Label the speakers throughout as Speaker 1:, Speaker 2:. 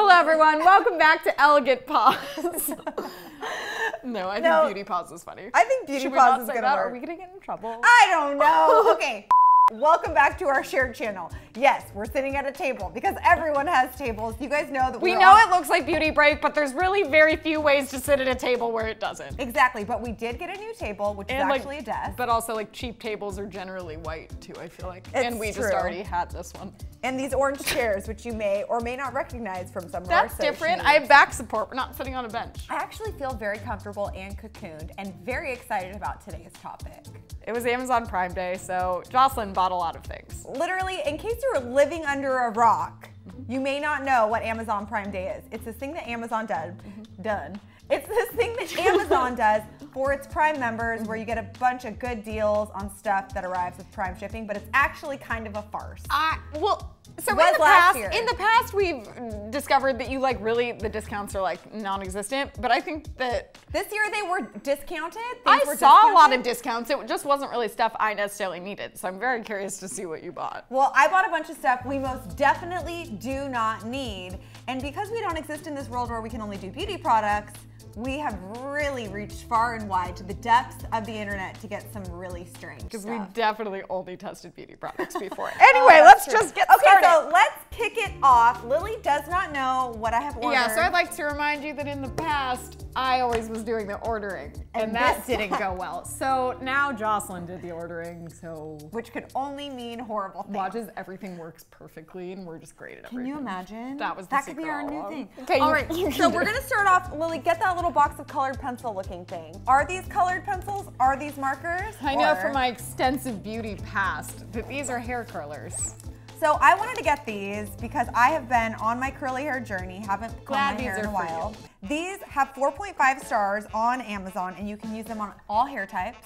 Speaker 1: Hello, everyone. Welcome back to Elegant Pause. no, I think
Speaker 2: No.
Speaker 1: Beauty Pause is funny.
Speaker 2: I think beauty
Speaker 1: Should we
Speaker 2: pause is
Speaker 1: say
Speaker 2: gonna
Speaker 1: that?
Speaker 2: work.
Speaker 1: Are we gonna get in trouble?
Speaker 2: I don't know. Okay. Welcome back to our shared channel. Yes, we're sitting at a table because everyone has tables. You guys know that
Speaker 1: we know it looks like Beauty Break, but there's really very few ways to sit at a table where it doesn't.
Speaker 2: Exactly, but we did get a new table, which is actually a desk.
Speaker 1: But also, like cheap tables are generally white too. I feel like,
Speaker 2: It's
Speaker 1: and we just
Speaker 2: true.
Speaker 1: already had this one.
Speaker 2: And these orange chairs, which you may or may not recognize from some of our
Speaker 1: That's
Speaker 2: search
Speaker 1: different. I have back support. We're not sitting on a bench.
Speaker 2: I actually feel very comfortable and cocooned and very excited about today's topic.
Speaker 1: It was Amazon Prime Day, so Joslyn bought a lot of things.
Speaker 2: Literally, in case you're living under a rock, mm-hmm. you may not know what Amazon Prime Day is. It's this thing that Amazon does. Done. Mm-hmm. It's this thing that Amazon does for its Prime members where you get a bunch of good deals on stuff that arrives with Prime shipping, but it's actually kind of a farce.
Speaker 1: I well, so in the past,
Speaker 2: year.
Speaker 1: in the past, we've discovered that you like really the discounts are like non-existent. But I think that
Speaker 2: This year they were discounted.
Speaker 1: I
Speaker 2: were
Speaker 1: saw a lot of discounts. It just wasn't really stuff I necessarily needed. So I'm very curious to see what you bought.
Speaker 2: Well, I bought a bunch of stuff we most definitely do not need. And because we don't exist in this world where we can only do beauty products, we have really reached far and wide to the depths of the internet to get some really strange
Speaker 1: Because we definitely only tested beauty products before. Oh, anyway,
Speaker 2: Oh,
Speaker 1: let's
Speaker 2: true.
Speaker 1: just get
Speaker 2: okay,
Speaker 1: started.
Speaker 2: so let's kick it off. Lily does not know what I have ordered.
Speaker 1: yeah, so I'd like to remind you that in the past, I always was doing the ordering, and,
Speaker 2: And
Speaker 1: that didn't go well. So now Joslyn did the ordering, so
Speaker 2: which could only mean horrible things.
Speaker 1: watches everything works perfectly, and we're just great at everything.
Speaker 2: Can you imagine?
Speaker 1: That was the
Speaker 2: that could be our new thing.
Speaker 1: Okay,
Speaker 2: all
Speaker 1: you-
Speaker 2: right.
Speaker 1: you
Speaker 2: so we're gonna start off. Lily, get that little box of colored pencil looking thing. Are these colored pencils? Are these markers?
Speaker 1: I know
Speaker 2: Or-
Speaker 1: from my extensive beauty past that these are hair curlers.
Speaker 2: So I wanted to get these because I have been on my curly hair journey, haven't combed my hair in a while. These have 4.5 stars on Amazon and you can use them on all hair types,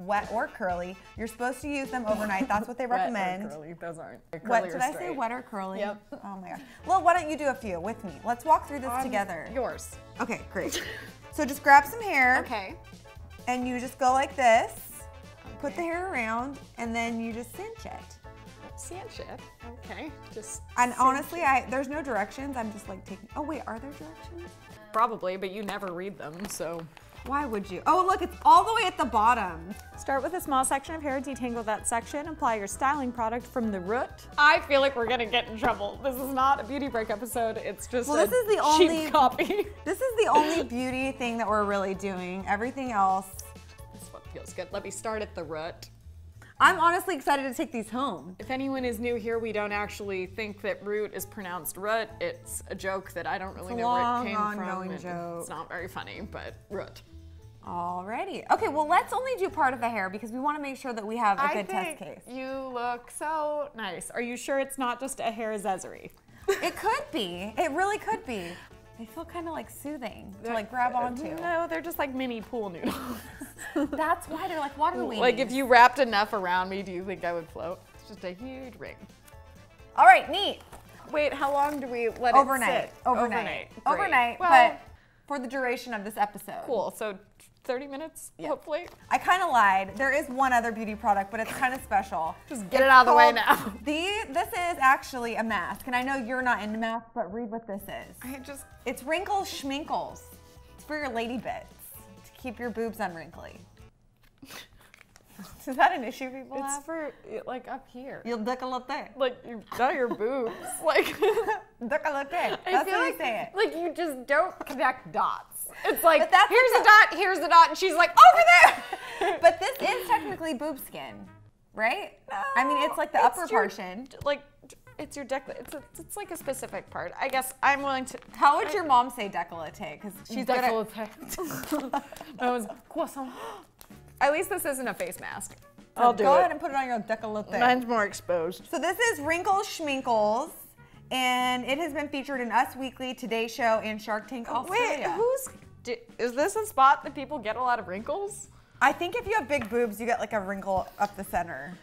Speaker 2: wet or curly. You're supposed to use them overnight. That's what they recommend.
Speaker 1: Wet or curly, those aren't. Curly
Speaker 2: What did I say? Wet or curly?
Speaker 1: Yep.
Speaker 2: Oh my gosh. Well, why don't you do a few with me? Let's walk through this
Speaker 1: Um,
Speaker 2: together.
Speaker 1: Yours.
Speaker 2: Okay, great. So just grab some hair
Speaker 1: Okay.
Speaker 2: and you just go like this. Put the hair around and then you just cinch it.
Speaker 1: Cinch it. Okay. Just.
Speaker 2: And honestly, I there's no directions. I'm just like taking. Oh wait, are there directions?
Speaker 1: Probably, but you never read them, so.
Speaker 2: Why would you? Oh look, it's all the way at the bottom.
Speaker 3: Start with a small section of hair, detangle that section, apply your styling product from the root.
Speaker 1: I feel like we're gonna get in trouble. This is not a beauty break episode. It's just
Speaker 2: Well,
Speaker 1: a
Speaker 2: this is the
Speaker 1: cheap
Speaker 2: only-
Speaker 1: copy.
Speaker 2: This is the only beauty thing that we're really doing. Everything else.
Speaker 1: this one feels good. Let me start at the root.
Speaker 2: I'm honestly excited to take these home.
Speaker 1: If anyone is new here, we don't actually think that root is pronounced root. It's a joke that I don't really know where it came from.
Speaker 2: ongoing
Speaker 1: and
Speaker 2: joke.
Speaker 1: It's not very funny, but root.
Speaker 2: Alrighty. Okay, well let's only do part of the hair because we want to make sure that we have a
Speaker 1: I
Speaker 2: good test case.
Speaker 1: you look so nice.
Speaker 3: Are you sure it's not just a hair accessory?
Speaker 2: It could be. It really could be. They feel kind of like soothing to like grab onto.
Speaker 1: No, they're just like mini pool noodles.
Speaker 2: That's why they're like water weenies.
Speaker 1: like if you wrapped enough around me, do you think I would float? It's just a huge ring.
Speaker 2: All right, neat.
Speaker 1: Wait, how long do we let
Speaker 2: Overnight.
Speaker 1: it sit?
Speaker 2: Overnight.
Speaker 1: Great.
Speaker 2: Overnight,
Speaker 1: Well,
Speaker 2: but for the duration of this episode.
Speaker 1: cool. So 30 minutes, hopefully.
Speaker 2: I kind of lied. There is one other beauty product, but it's kind of special.
Speaker 1: Just get it out of the way now.
Speaker 2: The this is actually a mask, and I know you're not into masks, but read what this is.
Speaker 1: I just
Speaker 2: It's wrinkles schminkles. It's for your lady bits to keep your boobs unwrinkly. is that an issue people
Speaker 1: it's
Speaker 2: have?
Speaker 1: for like up here.
Speaker 2: You'll décolleté.
Speaker 1: Like you not your boobs. Like
Speaker 2: Décolleté.
Speaker 1: I
Speaker 2: That's
Speaker 1: feel
Speaker 2: how
Speaker 1: like,
Speaker 2: you say it.
Speaker 1: Like you just don't connect dots. It's like
Speaker 2: that's
Speaker 1: here's a dot, here's a dot, and she's like over there.
Speaker 2: But this is technically boob skin, right? No, I mean, it's like the upper
Speaker 1: your-
Speaker 2: portion.
Speaker 1: Like it's your deck. It's a, it's like a specific part. I guess I'm willing to.
Speaker 2: How would your mom say décolleté? Because she's good at
Speaker 1: Décolleté. that was croissant. At least this isn't a face mask.
Speaker 2: So
Speaker 1: I'll do
Speaker 2: go
Speaker 1: it.
Speaker 2: ahead and put it on your décolleté.
Speaker 1: Mine's more exposed.
Speaker 2: So this is Wrinkles Schminkles, and it has been featured in Us Weekly, Today Show, and Shark Tank Australia.
Speaker 1: Wait, who's? di- Is this a spot that people get a lot of wrinkles?
Speaker 2: I think if you have big boobs, you get like a wrinkle up the center.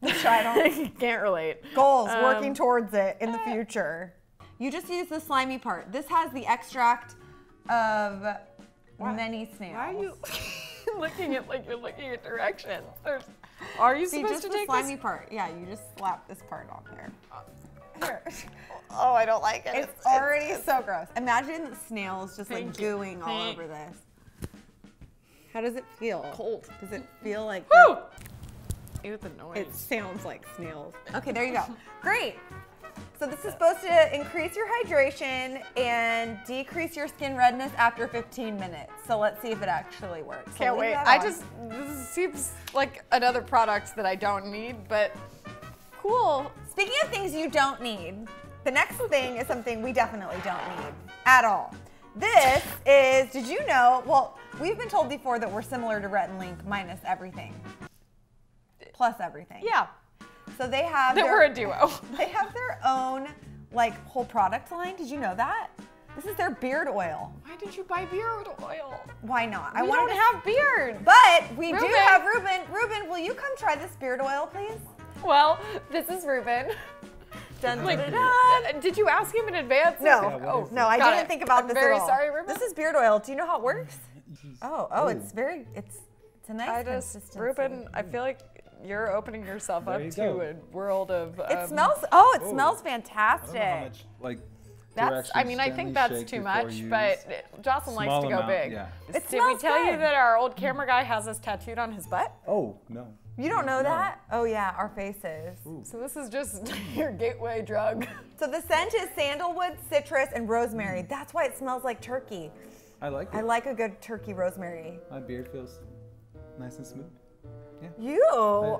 Speaker 2: Which I don't.
Speaker 1: Can't relate.
Speaker 2: Goals,
Speaker 1: Um,
Speaker 2: working towards it in the future. You just use the slimy part. This has the extract of many snails.
Speaker 1: Why are you looking at like you're looking at directions? There's, are you
Speaker 2: See,
Speaker 1: supposed
Speaker 2: just
Speaker 1: to
Speaker 2: the
Speaker 1: take
Speaker 2: slimy
Speaker 1: this?
Speaker 2: part. Yeah, you just slap this part on there. Here.
Speaker 1: Oh, I don't like it.
Speaker 2: It's already so gross. Imagine the snails just like
Speaker 1: Thank you.
Speaker 2: gooing all over this. How does it feel?
Speaker 1: cold.
Speaker 2: Does it feel like
Speaker 1: Woo! Ew, the noise.
Speaker 2: it sounds like snails? Okay, there you go. Great. So this is supposed to increase your hydration and decrease your skin redness after 15 minutes. So let's see if it actually works.
Speaker 1: Can't
Speaker 2: leave
Speaker 1: wait. I
Speaker 2: on.
Speaker 1: just this seems like another product that I don't need, but cool.
Speaker 2: Speaking of things you don't need, the next thing is something we definitely don't need at all. This is, did you know? Well, we've been told before that we're similar to Rhett and Link minus everything. Plus everything.
Speaker 1: Yeah,
Speaker 2: So they have
Speaker 1: that
Speaker 2: their,
Speaker 1: we're a duo.
Speaker 2: they have their own like whole product line. Did you know that? This is their beard oil.
Speaker 1: Why did you buy beard oil?
Speaker 2: Why not? I
Speaker 1: we
Speaker 2: wanted
Speaker 1: don't
Speaker 2: to-
Speaker 1: have beard.
Speaker 2: But we do have Ruben. Ruben, will you come try this beard oil, please?
Speaker 1: Well, this is Ruben.
Speaker 2: Dun,
Speaker 1: Like,
Speaker 2: dun, dun.
Speaker 1: uh, did you ask him in advance?
Speaker 2: No,
Speaker 4: Yeah,
Speaker 1: oh,
Speaker 2: no, I
Speaker 1: got
Speaker 2: didn't
Speaker 1: it.
Speaker 2: think about
Speaker 1: I'm
Speaker 2: this
Speaker 1: very
Speaker 2: at all.
Speaker 1: sorry, Ruben.
Speaker 2: This is beard oil. Do you know how it works? Oh, oh, it's very, it's, it's a nice
Speaker 1: I just,
Speaker 2: consistency.
Speaker 1: Ruben, I feel like you're opening yourself
Speaker 4: There
Speaker 1: up
Speaker 4: you
Speaker 1: to
Speaker 4: go.
Speaker 1: a world of.
Speaker 2: It
Speaker 1: um,
Speaker 2: smells. Oh, it
Speaker 4: Ooh.
Speaker 2: smells
Speaker 4: I don't
Speaker 2: fantastic.
Speaker 4: know how much, like,
Speaker 1: That's. I mean, I think that's too much, but Joslyn likes to go
Speaker 4: amount,
Speaker 1: big.
Speaker 4: yeah.
Speaker 2: It
Speaker 1: Did we
Speaker 2: smells
Speaker 1: tell you that our old camera guy has us tattooed on his butt?
Speaker 4: Oh no.
Speaker 2: You don't know that? Oh yeah, our faces.
Speaker 1: So this is just your gateway drug.
Speaker 2: So the scent is sandalwood, citrus, and rosemary. That's why it smells like turkey.
Speaker 4: I like it.
Speaker 2: I like a good turkey rosemary.
Speaker 4: My beard feels nice and smooth. Yeah.
Speaker 2: You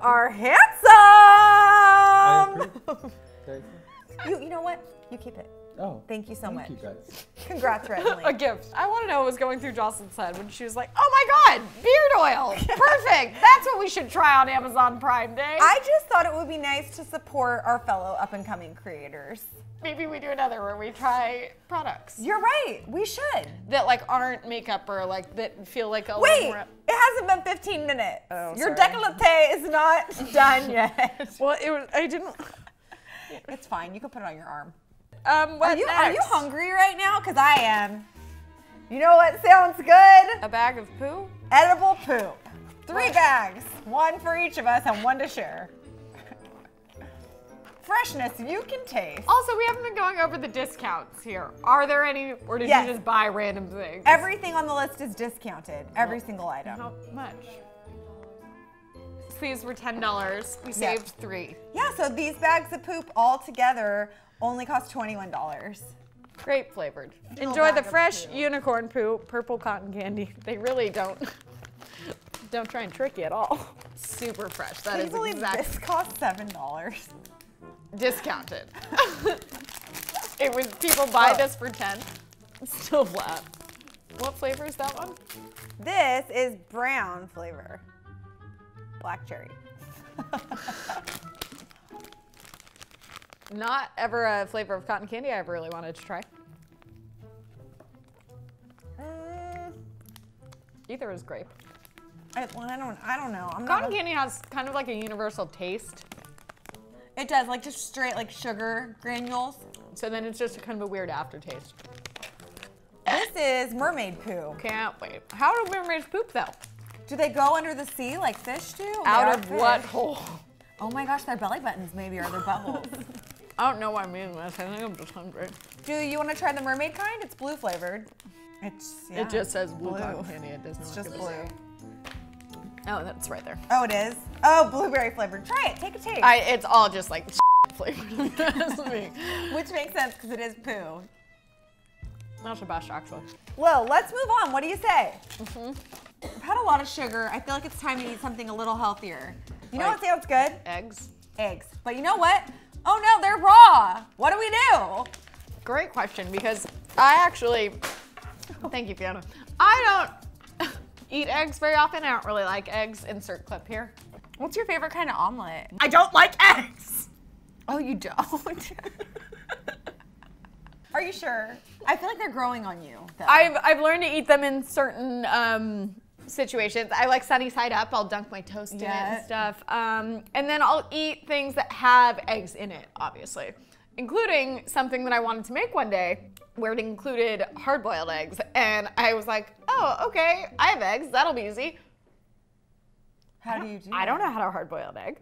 Speaker 2: are handsome. You, you know what? You keep it.
Speaker 4: Oh.
Speaker 2: Thank you so
Speaker 4: thank
Speaker 2: much.
Speaker 4: you guys.
Speaker 2: Congrats, Rhett
Speaker 1: a gift. I want to know what was going through Joslyn's head when she was like, "Oh my God, beard oil, perfect. That's what we should try on Amazon Prime Day."
Speaker 2: I just thought it would be nice to support our fellow up and coming creators.
Speaker 1: Maybe we do another where we try products
Speaker 2: You're right. We should.
Speaker 1: that like aren't makeup or like that feel like a little
Speaker 2: Wait, it hasn't been 15 minutes.
Speaker 1: Oh,
Speaker 2: Your
Speaker 1: sorry.
Speaker 2: décolleté is not done yet.
Speaker 1: Well, it was. I didn't.
Speaker 2: it's fine. You can put it on your arm.
Speaker 1: Um, what
Speaker 2: Are you, are you hungry right now? Because I am. You know what sounds good?
Speaker 1: A bag of poo.
Speaker 2: Edible poop. Three bags, one for each of us and one to share. Freshness you can taste.
Speaker 1: Also, we haven't been going over the discounts here. Are there any, or did
Speaker 2: Yes.
Speaker 1: you just buy random things?
Speaker 2: Everything on the list is discounted. Every single item.
Speaker 1: How much? These were ten dollars. We saved three.
Speaker 2: Yeah, so these bags of poop all together only cost $21.
Speaker 1: Grape flavored. Enjoy the fresh
Speaker 2: poo.
Speaker 1: unicorn poo, purple cotton candy. They really don't don't try and trick you at all. Super fresh. That
Speaker 2: Can you
Speaker 1: is
Speaker 2: believe
Speaker 1: exact
Speaker 2: this cost $7?
Speaker 1: discounted. it was people buy
Speaker 2: Oh.
Speaker 1: this for ten. Still flat. What flavor is that one?
Speaker 2: This is brown flavor. Black cherry.
Speaker 1: Not ever a flavor of cotton candy I ever really wanted to try.
Speaker 2: Mm,
Speaker 1: Either is grape.
Speaker 2: I, well, I don't. I don't know. I'm
Speaker 1: Cotton
Speaker 2: not.
Speaker 1: candy has kind of like a universal taste.
Speaker 2: It does like just straight like sugar granules.
Speaker 1: So then it's just a kind of a weird aftertaste.
Speaker 2: This is mermaid poo.
Speaker 1: Can't wait. How do mermaids poop though?
Speaker 2: Do they go under the sea like fish do?
Speaker 1: Out of
Speaker 2: fish.
Speaker 1: what hole?
Speaker 2: Oh my gosh, their belly buttons maybe are their buttholes.
Speaker 1: I don't know what I'm eating this. I think I'm just hungry.
Speaker 2: Do you want to try the mermaid kind? It's blue flavored. It's yeah,
Speaker 1: it just says blue,
Speaker 2: blue.
Speaker 1: cotton candy. It does not
Speaker 2: It's just
Speaker 1: give us-
Speaker 2: blue.
Speaker 1: Oh, that's right there.
Speaker 2: Oh, it is. Oh, blueberry flavored. Try it. Take a taste.
Speaker 1: I, it's all just like flavored. That's me.
Speaker 2: Which makes sense because it is poo.
Speaker 1: Not the best actually.
Speaker 2: Well, let's move on. What do you say?
Speaker 1: Mm-hmm.
Speaker 2: I've had a lot of sugar. I feel like it's time to eat something a little healthier. You know what sounds good?
Speaker 1: Eggs.
Speaker 2: Eggs. But you know what? Oh no, they're raw. What do we do?
Speaker 1: Great question because I actually, thank you, Fiona. I don't eat eggs very often. I don't really like eggs. Insert clip here.
Speaker 2: What's your favorite kind of omelet?
Speaker 1: I don't like eggs.
Speaker 2: Oh, you don't? Are you sure? I feel like they're growing on you. though.
Speaker 1: I've I've learned to eat them in certain um, situations. I like sunny side up. I'll dunk my toast in it and stuff. Um, and then I'll eat things that have eggs in it, obviously, including something that I wanted to make one day where it included hard-boiled eggs. And I was like, oh, okay, I have eggs. That'll be easy.
Speaker 2: How do you do?
Speaker 1: I don't know how to hard boil an egg.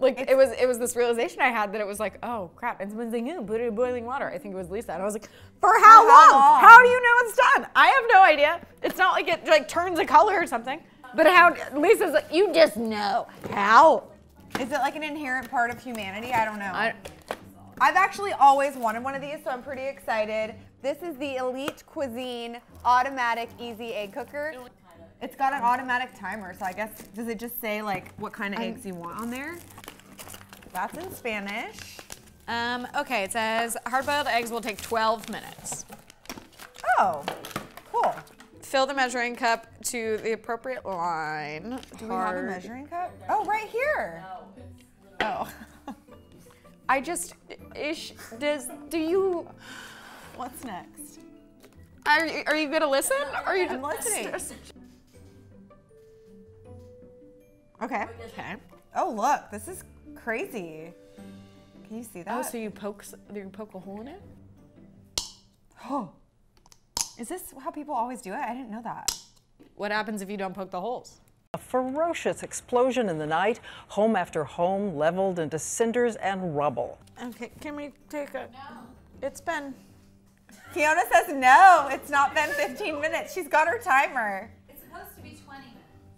Speaker 1: Like it was, it was this realization I had that it was like, oh crap! And someone's like, "Ooh, put in boiling water." I think it was Lisa, and I was like, "For how,
Speaker 2: For how
Speaker 1: long?
Speaker 2: long?
Speaker 1: How do you know it's done? I have no idea. It's not like it like turns a color or something." But how? Lisa's like, "You just know how.
Speaker 2: Is it like an inherent part of humanity? I don't know.
Speaker 1: I,
Speaker 2: I've actually always wanted one of these, so I'm pretty excited. This is the Elite Cuisine Automatic Easy Egg Cooker. It's got an automatic timer, so I guess, does it just say like what kind of eggs you want on there? That's in Spanish.
Speaker 1: um, okay, it says hard-boiled eggs will take 12 minutes.
Speaker 2: Oh, cool.
Speaker 1: Fill the measuring cup to the appropriate line.
Speaker 2: Do we have a measuring cup? Oh, right here. Oh.
Speaker 1: I just ish does do you
Speaker 2: What's next?
Speaker 1: are you, are you gonna listen? Or are you
Speaker 2: I'm
Speaker 1: just-
Speaker 2: listening. Okay.
Speaker 1: Okay.
Speaker 2: Oh, look, this is crazy. Can you see oh, that?
Speaker 1: Oh, so you poke s- you poke a hole in it?
Speaker 2: Oh. Is this how people always do it? I didn't know that.
Speaker 1: What happens if you don't poke the holes?
Speaker 5: A ferocious explosion in the night, home after home leveled into cinders and rubble.
Speaker 1: Okay, can we take a? No. It's been.
Speaker 2: Fiona says no, it's not been 15 minutes. She's got her timer.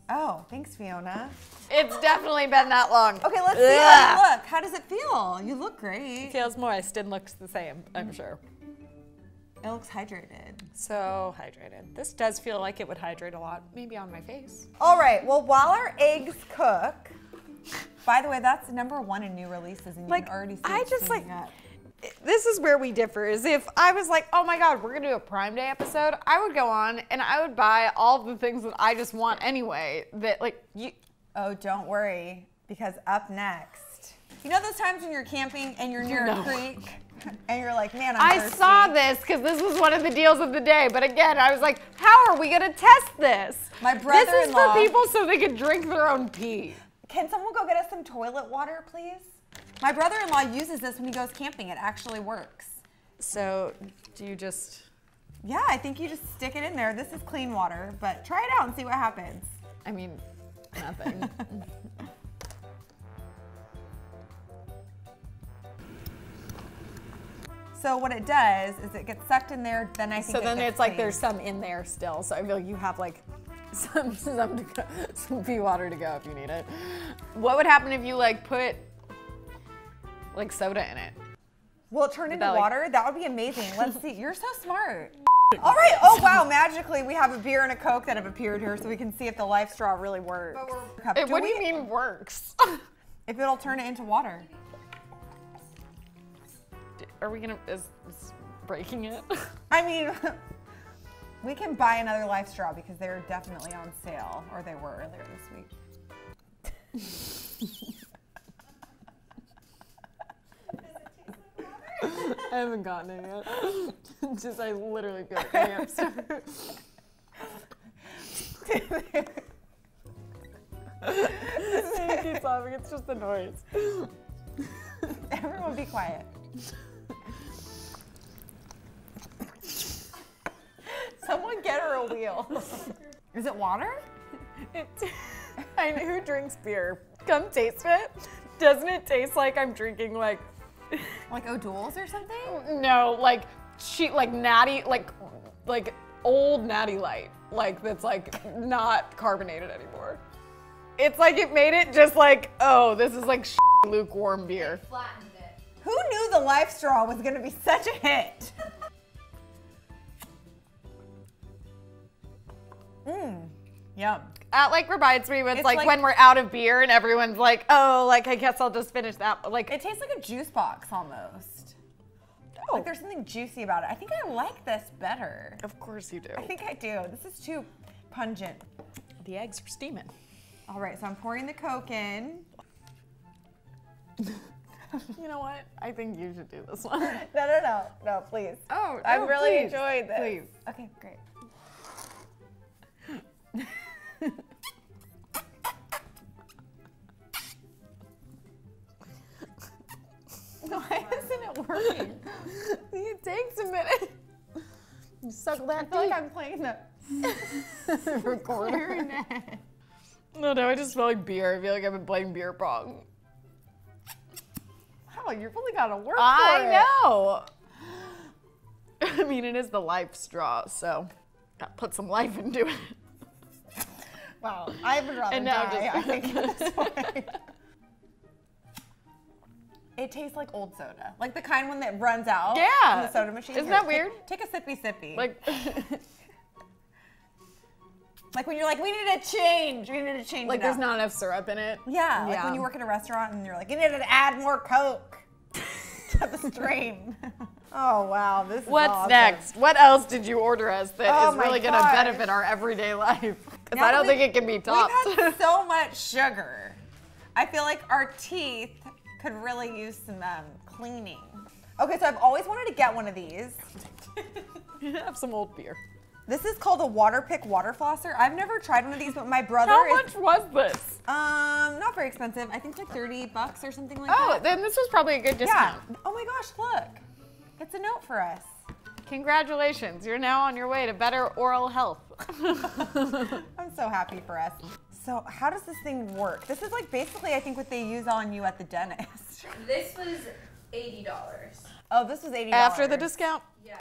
Speaker 2: Oh, thanks, Fiona.
Speaker 1: It's definitely been that long.
Speaker 2: Okay, let's see how you look. How does it feel? You look great.
Speaker 1: It Feels moist and looks the same. I'm sure.
Speaker 2: It looks hydrated.
Speaker 1: So hydrated. This does feel like it would hydrate a lot. Maybe on my face.
Speaker 2: All right, well, while our eggs cook, by the way, that's number one in new releases, and you
Speaker 1: Like,
Speaker 2: can already see
Speaker 1: I
Speaker 2: it's
Speaker 1: just, like-
Speaker 2: up.
Speaker 1: This is where we differ is if I was like, oh my god, we're gonna do a Prime Day episode, I would go on and I would buy all the things that I just want anyway. That like you
Speaker 2: Oh, don't worry, because up next, you know those times when you're camping and you're near
Speaker 1: No.
Speaker 2: a creek, and you're like, man, I'm
Speaker 1: I
Speaker 2: thirsty.
Speaker 1: saw this because this was one of the deals of the day. But again, I was like, how are we gonna test this?
Speaker 2: My brother
Speaker 1: This is for people so they can drink their own pee.
Speaker 2: Can someone go get us some toilet water, please? My brother-in-law uses this when he goes camping. It actually works.
Speaker 1: So do you just
Speaker 2: Yeah, I think you just stick it in there. This is clean water, but try it out and see what happens.
Speaker 1: I mean nothing.
Speaker 2: So what it does is it gets sucked in there. Then I think
Speaker 1: so then it's like there's some in there still. So I feel like you have like some some to go, some pee water to go if you need it. What would happen if you like put like soda in it?
Speaker 2: Will it turn into
Speaker 1: that, like-
Speaker 2: water? That would be amazing. Let's see. You're so smart. All right. Oh wow! Magically, we have a beer and a coke that have appeared here, so we can see if the life straw really works.
Speaker 1: It,
Speaker 2: Do
Speaker 1: what do
Speaker 2: we-
Speaker 1: you mean works?
Speaker 2: If it'll turn it into water.
Speaker 1: Are we gonna is, is breaking it?
Speaker 2: I mean, we can buy another life straw because they're definitely on sale, or they were earlier this week.
Speaker 1: I haven't gotten it yet. Just I literally feel like I am started. I laughing. It's just the noise.
Speaker 2: Everyone, be quiet. Someone get her a wheel. Is it water?
Speaker 1: It, I know who drinks beer. Come taste it. Doesn't it taste like I'm drinking like
Speaker 2: Like O'Doul's or something?
Speaker 1: no like cheap like natty like like old natty light like that's like not carbonated anymore. It's like it made it just like oh this is like lukewarm beer.
Speaker 6: Flattened it.
Speaker 2: Who knew the life straw was going to be such a hit? Mmm. Yum.
Speaker 1: That like reminds me when it's, like,
Speaker 2: like-
Speaker 1: when we're out of beer and everyone's like oh like I guess I'll just finish that like
Speaker 2: It tastes like a juice box almost. Oh. Like there's something juicy about it. I think I like this better.
Speaker 1: of course you do.
Speaker 2: I think I do. This is too pungent.
Speaker 1: the eggs are steaming.
Speaker 2: All right, so I'm pouring the Coke in.
Speaker 1: You know what? I think you should do this one.
Speaker 2: No, no, no, no, please.
Speaker 1: Oh,
Speaker 2: I'm really
Speaker 1: please,
Speaker 2: enjoying this.
Speaker 1: please.
Speaker 2: Okay, great. Why isn't it working?
Speaker 1: it takes a minute. You suck
Speaker 2: I
Speaker 1: that
Speaker 2: feel like. I'm playing the
Speaker 1: recorder. no, no, I just smell like beer. I feel like I've been playing beer pong.
Speaker 2: know. You really gotta work for it.
Speaker 1: I know. I mean, it is the life straw, so gotta put some life into it.
Speaker 2: Wow, I would rather
Speaker 1: And now
Speaker 2: die.
Speaker 1: just-
Speaker 2: I think at this point. It tastes like old soda, like the kind one that runs out.
Speaker 1: Yeah.
Speaker 2: In the soda machine.
Speaker 1: Isn't
Speaker 2: Here,
Speaker 1: that weird?
Speaker 2: Take, take a sippy sippy.
Speaker 1: Like,
Speaker 2: like when you're like, we need a change. We need to change.
Speaker 1: like there's
Speaker 2: up.
Speaker 1: not enough syrup in it.
Speaker 2: Yeah, like when you work at a restaurant and you're like, you need to add more Coke to the stream. oh wow, this is
Speaker 1: What's
Speaker 2: awesome.
Speaker 1: next? What else did you order us that
Speaker 2: Oh
Speaker 1: is really gonna
Speaker 2: gosh.
Speaker 1: benefit our everyday life? Because I don't think it can be topped.
Speaker 2: We've had so much sugar. I feel like our teeth could really use some um, cleaning. Okay, so I've always wanted to get one of these.
Speaker 1: Have some old beer.
Speaker 2: This is called a WaterPik water flosser. I've never tried one of these, but my brother
Speaker 1: How
Speaker 2: is
Speaker 1: much was this?
Speaker 2: um not very expensive. I think like 30 bucks or something like
Speaker 1: Oh,
Speaker 2: that.
Speaker 1: Oh, then this was probably a good discount.
Speaker 2: yeah.
Speaker 1: discount.
Speaker 2: Oh my gosh, look. It's a note for us.
Speaker 1: Congratulations, you're now on your way to better oral health.
Speaker 2: I'm so happy for us. So how does this thing work? This is like basically I think what they use on you at the dentist.
Speaker 6: This was eighty dollars.
Speaker 2: Oh, this was $80.
Speaker 1: After the discount?
Speaker 6: Yeah,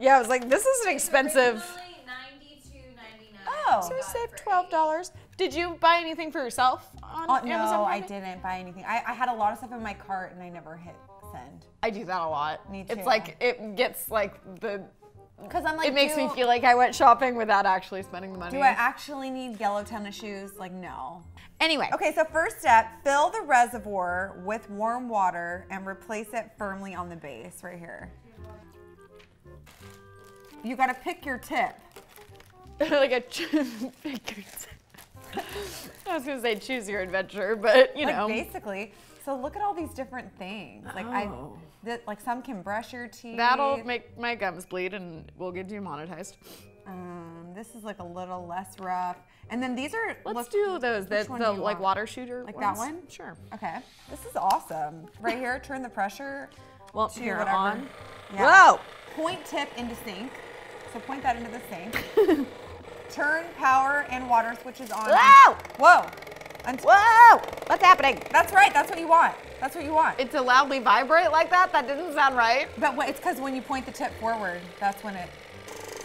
Speaker 1: Yeah, I was like, this is an expensive.
Speaker 6: Originally ninety-two ninety-nine.
Speaker 2: Oh.
Speaker 1: So
Speaker 2: So
Speaker 1: we saved twelve dollars. Did you buy anything for yourself on
Speaker 2: Oh,
Speaker 1: Amazon?
Speaker 2: no, I didn't buy anything. I, I had a lot of stuff in my cart and I never hit send.
Speaker 1: I do that a lot.
Speaker 2: Me too.
Speaker 1: It's like it gets like the.
Speaker 2: Because I'm like,
Speaker 1: it makes
Speaker 2: do,
Speaker 1: me feel like I went shopping without actually spending the money.
Speaker 2: Do I actually need yellow tennis shoes? Like, no.
Speaker 1: Anyway.
Speaker 2: Okay, so first step, fill the reservoir with warm water and replace it firmly on the base right here. You gotta pick your tip.
Speaker 1: like a figure. I was gonna say choose your adventure, but you
Speaker 2: like
Speaker 1: know.
Speaker 2: basically. So look at all these different things. Like I,
Speaker 1: Oh.
Speaker 2: that, like some can brush your teeth.
Speaker 1: That'll make my gums bleed and we'll get demonetized.
Speaker 2: Um, this is like a little less rough. And then these are.
Speaker 1: Let's
Speaker 2: look-
Speaker 1: do those. The, the like
Speaker 2: want?
Speaker 1: water shooter.
Speaker 2: Like that one?
Speaker 1: Sure.
Speaker 2: Okay. This is awesome. Right here, turn the pressure
Speaker 1: Well,
Speaker 2: to
Speaker 1: here
Speaker 2: whatever.
Speaker 1: on.
Speaker 2: Yeah.
Speaker 1: Whoa!
Speaker 2: Point tip into sink. So point that into the sink. turn power and water switches on.
Speaker 1: Whoa!
Speaker 2: Whoa! Unt-
Speaker 1: Whoa! What's happening?
Speaker 2: That's right. That's what you want. That's what you want.
Speaker 1: It to loudly vibrate like that? That didn't sound right.
Speaker 2: but what, it's because when you point the tip forward, that's when it.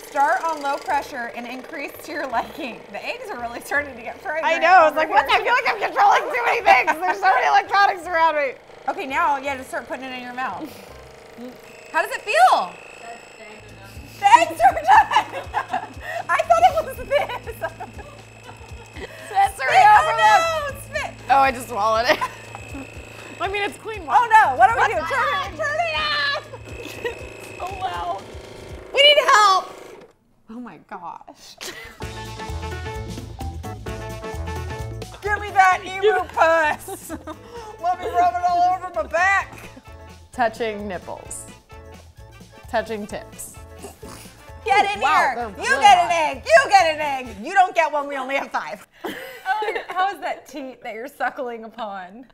Speaker 2: Start on low pressure and increase to your liking. The eggs are really starting to get fragrant.
Speaker 1: I know. It's like, what? I feel like I'm controlling too many things. There's so many electronics around me.
Speaker 2: Okay, now yeah, just start putting it in your mouth. How does it feel? Eggs are done. I thought it was this.
Speaker 1: Sensory overload.
Speaker 2: out, spit.
Speaker 1: Oh, I just swallowed it. I mean, it's clean
Speaker 2: Oh no! What do we do? Turn it, turn it off.
Speaker 1: so loud.
Speaker 2: We need help. Oh my gosh. Give me that emu puss. Let me rub it all over my back.
Speaker 1: Touching nipples. Touching tips.
Speaker 2: Get in
Speaker 1: Wow,
Speaker 2: here. You get an egg. You get an egg. You don't get one. We only have five. oh, how is that teat that you're suckling upon?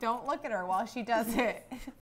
Speaker 2: Don't look at her while she does it.